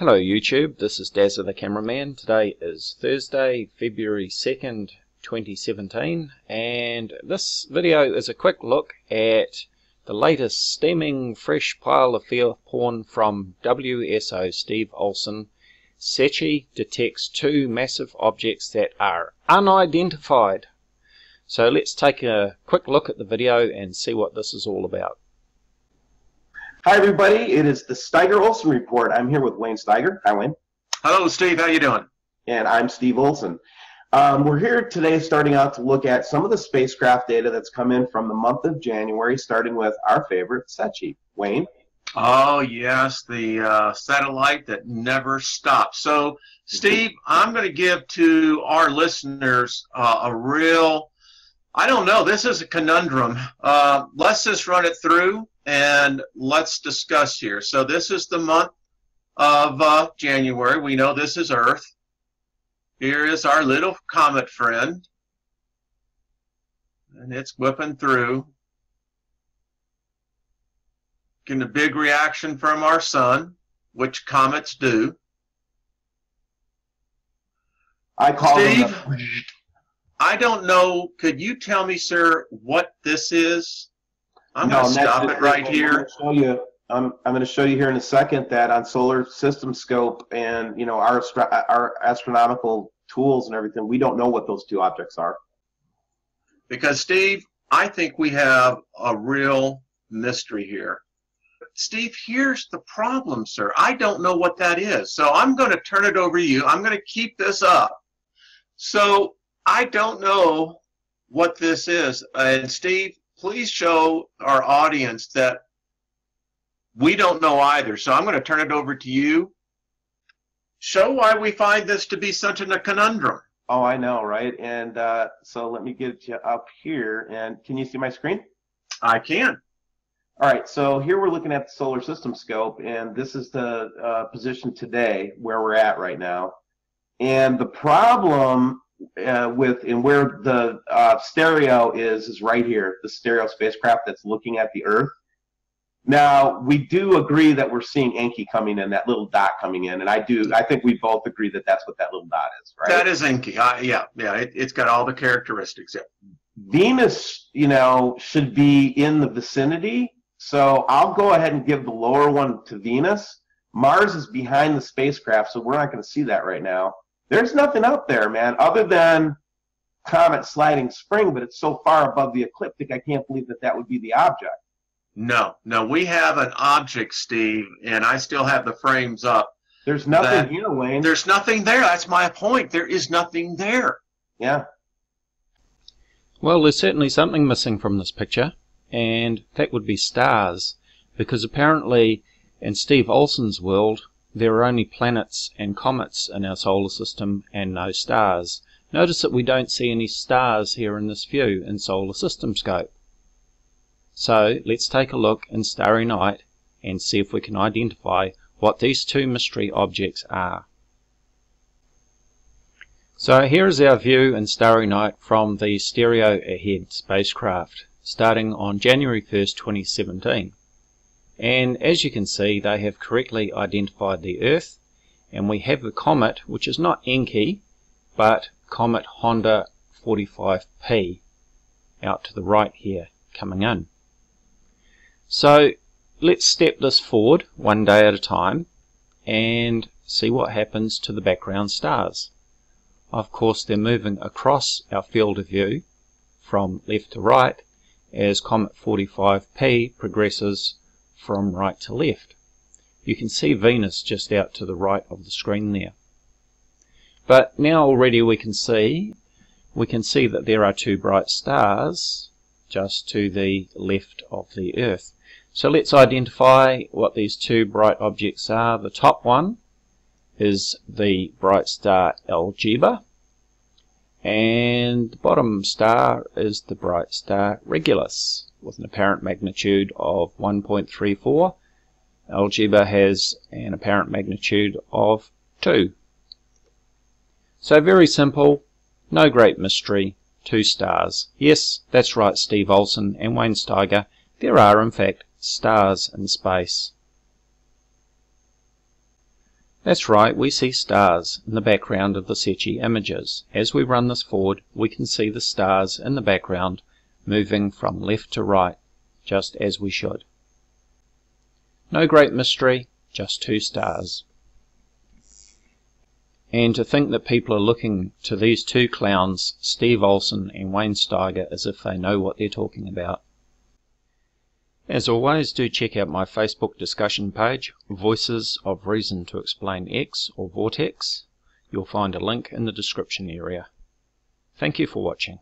Hello YouTube, this is Dazza the Cameraman. Today is Thursday, February 2nd, 2017 and this video is a quick look at the latest steaming fresh pile of fear porn from WSO Steve Olson. SECCHI detects two massive objects that are unidentified. So let's take a quick look at the video and see what this is all about. Hi, everybody. It is the Steiger Olson Report. I'm here with Wayne Steiger. Hi, Wayne. Hello, Steve. How you doing? And I'm Steve Olson. Um, we're here today starting out to look at some of the spacecraft data that's come in from the month of January, starting with our favorite, SECCHI. Wayne? Oh, yes, the uh, satellite that never stops. So, Steve, I'm going to give to our listeners uh, a real, I don't know, this is a conundrum. Uh, let's just run it through and let's discuss here. So this is the month of uh, January. We know this is Earth. Here is our little comet friend. And it's whipping through. Getting a big reaction from our sun, which comets do. I call Steve, I don't know. Could you tell me, sir, what this is? I'm No, going to stop it right thing. here. Show you. I'm, I'm going to show you here in a second that on Solar System Scope and you know our our astronomical tools and everything, we don't know what those two objects are. Because, Steve, I think we have a real mystery here. Steve, here's the problem, sir. I don't know what that is. So I'm going to turn it over to you. I'm going to keep this up. So I don't know what this is. And, Steve, please show our audience that we don't know either. So I'm going to turn it over to you. Show why we find this to be such a conundrum. Oh, I know, right? And uh, so let me get you up here. And can you see my screen? I can. All right, so here we're looking at the solar system scope, and this is the uh, position today where we're at right now. And the problem uh, with and where the uh, stereo is is right here, the stereo spacecraft that's looking at the Earth. Now we do agree that we're seeing Encke coming in, that little dot coming in, and I do. I think we both agree that that's what that little dot is, right? That is Encke. I, yeah, yeah. It, it's got all the characteristics. Yeah. Venus, you know, should be in the vicinity. So I'll go ahead and give the lower one to Venus. Mars is behind the spacecraft, so we're not going to see that right now. There's nothing up there, man, other than comet Siding Spring, but it's so far above the ecliptic, I can't believe that that would be the object. No, no. We have an object, Steve, and I still have the frames up. There's nothing That- here, Wayne. There's nothing there. That's my point. There is nothing there. Yeah. Well, there's certainly something missing from this picture, and that would be stars, because apparently in Steve Olson's world there are only planets and comets in our solar system and no stars. Notice that we don't see any stars here in this view in Solar System Scope. So let's take a look in Starry Night and see if we can identify what these two mystery objects are. So here is our view in Starry Night from the Stereo Ahead spacecraft starting on January 1st 2017 and as you can see they have correctly identified the Earth and we have the comet which is not Encke but Comet Honda 45P out to the right here coming in. So let's step this forward one day at a time and see what happens to the background stars. Of course they're moving across our field of view from left to right as Comet 45P progresses from right to left. You can see Venus just out to the right of the screen there. But now already we can see we can see that there are two bright stars just to the left of the Earth. So let's identify what these two bright objects are. The top one is the bright star Algieba and the bottom star is the bright star Regulus with an apparent magnitude of 1.34. Algieba has an apparent magnitude of 2. So very simple, no great mystery, two stars. Yes, that's right Steve Olson and Wayne Steiger, there are in fact stars in space. That's right, we see stars in the background of the SECCHI images. As we run this forward, we can see the stars in the background moving from left to right, just as we should. No great mystery, just two stars. And to think that people are looking to these two clowns, Steve Olson and Wayne Steiger, as if they know what they're talking about. As always, do check out my Facebook discussion page, Voices of Reason to Explain X or Vortex. You'll find a link in the description area. Thank you for watching.